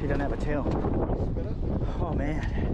He doesn't have a tail. Oh man.